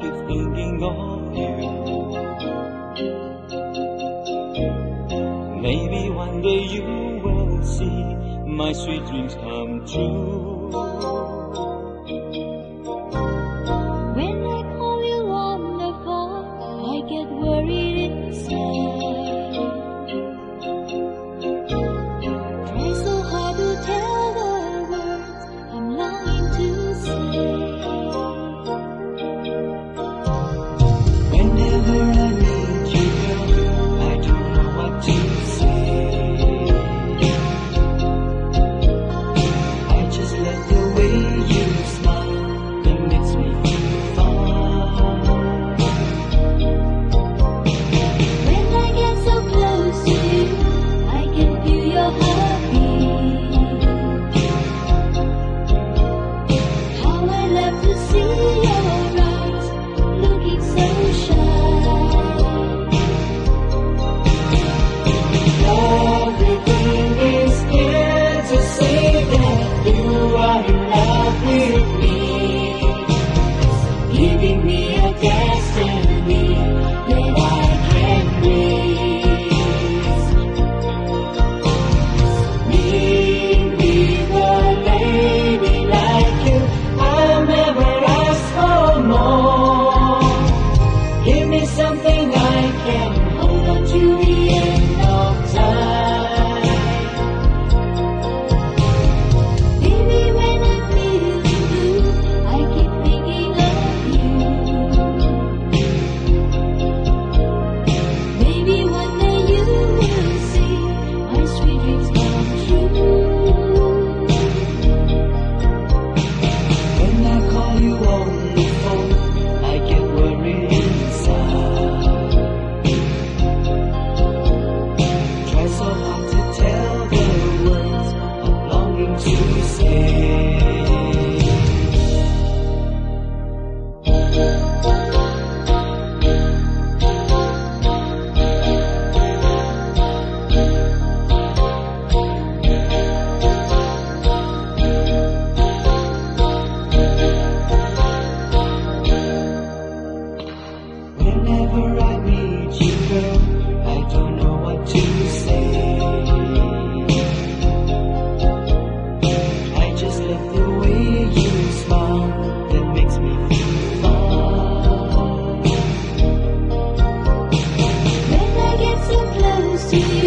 keep thinking of you. Maybe one day you will see my sweet dreams come true. Giving me a destiny close